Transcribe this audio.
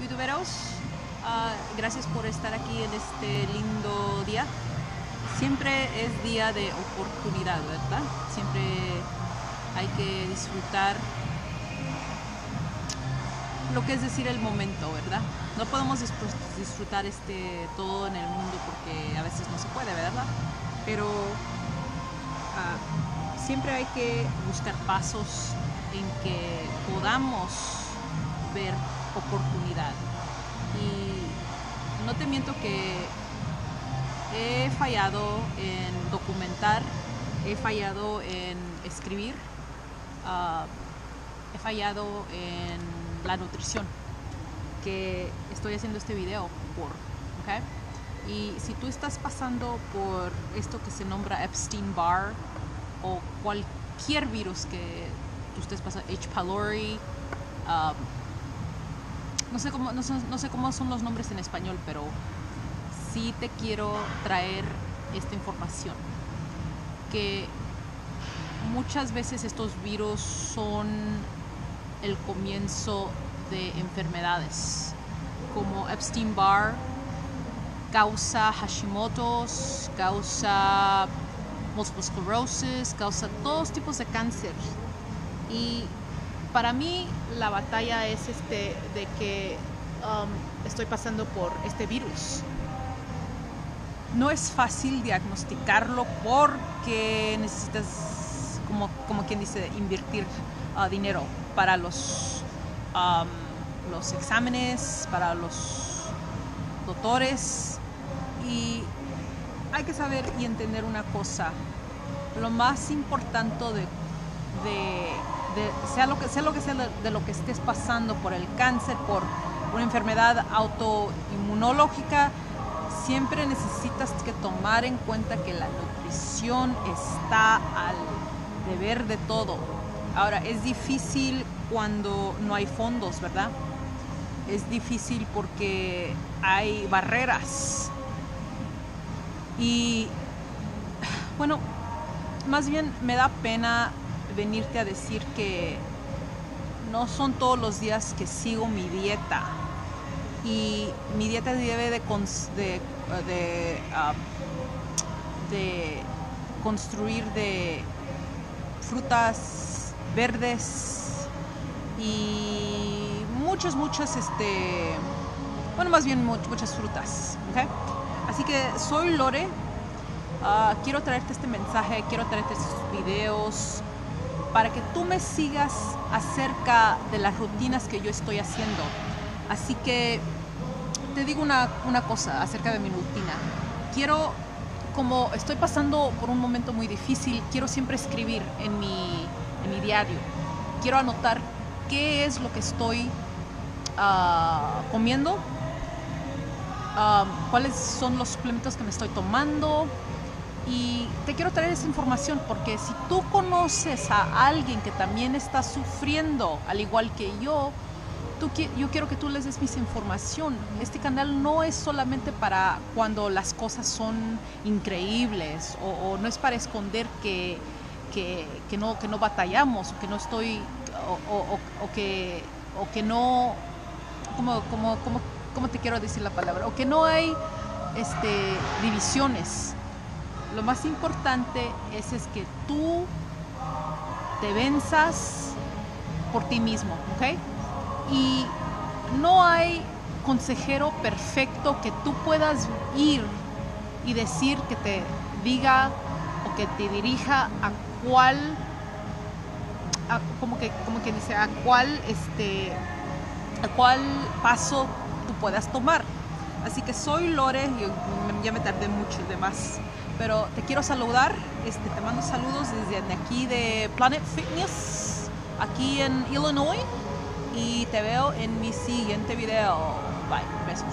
youtuberos. Ah, gracias por estar aquí en este lindo día. Siempre es día de oportunidad, ¿verdad? Siempre hay que disfrutar lo que es decir el momento, ¿verdad? No podemos disfrutar este todo en el mundo porque a veces no se puede, ¿verdad? Pero ah, siempre hay que buscar pasos en que podamos ver oportunidad. Y no te miento que he fallado en documentar, he fallado en escribir, ah, he fallado en la nutrición, que estoy haciendo este video por, Y si tú estás pasando por esto que se nombra Epstein-Barr o cualquier virus que tú estés pasando, H. pylori, ah, no sé cómo, no, sé cómo son los nombres en español, pero sí te quiero traer esta información. Que muchas veces estos virus son el comienzo de enfermedades, como Epstein-Barr, causa Hashimoto's, causa multiple sclerosis, causa todos tipos de cáncer. Y para mí la batalla es este de que um, estoy pasando por este virus. No es fácil diagnosticarlo porque necesitas, como, como quien dice, invertir uh, dinero para los, um, los exámenes, para los doctores. Y hay que saber y entender una cosa. Lo más importante de, de sea lo que sea lo que sea de, lo que estés pasando por el cáncer, por una enfermedad autoinmunológica, siempre necesitas que tomar en cuenta que la nutrición está al deber de todo. Ahora, es difícil cuando no hay fondos, ¿verdad? Es difícil porque hay barreras. Y bueno, más bien me da pena venirte a decir que no son todos los días que sigo mi dieta. Y mi dieta debe de, ah, de construir de frutas verdes y muchas, muchas, este, bueno, más bien muchas frutas. Así que soy Lore, ah, quiero traerte este mensaje, quiero traerte estos videos, para que tú me sigas acerca de las rutinas que yo estoy haciendo. Así que te digo una, cosa acerca de mi rutina. Quiero, como estoy pasando por un momento muy difícil, quiero siempre escribir en mi, diario. Quiero anotar qué es lo que estoy ah, comiendo, ah, cuáles son los suplementos que me estoy tomando, y te quiero traer esa información porque si tú conoces a alguien que también está sufriendo, al igual que yo, tú, yo quiero que tú les des mis información. Este canal no es solamente para cuando las cosas son increíbles o, no es para esconder que, que, no, que no batallamos o que no estoy o, que, o que no, ¿cómo, cómo, cómo, cómo te quiero decir la palabra? O que no hay este, divisiones lo más importante es, es que tú te venzas por ti mismo, ¿ok? Y no hay consejero perfecto que tú puedas ir y decir que te diga o que te dirija a cuál como que como dice a cuál este a cuál paso tú puedas tomar así que soy Lore yo ya me tardé mucho de más pero te quiero saludar, este, te mando saludos desde aquí de Planet Fitness, aquí en Illinois, y te veo en mi siguiente video. Bye, besos.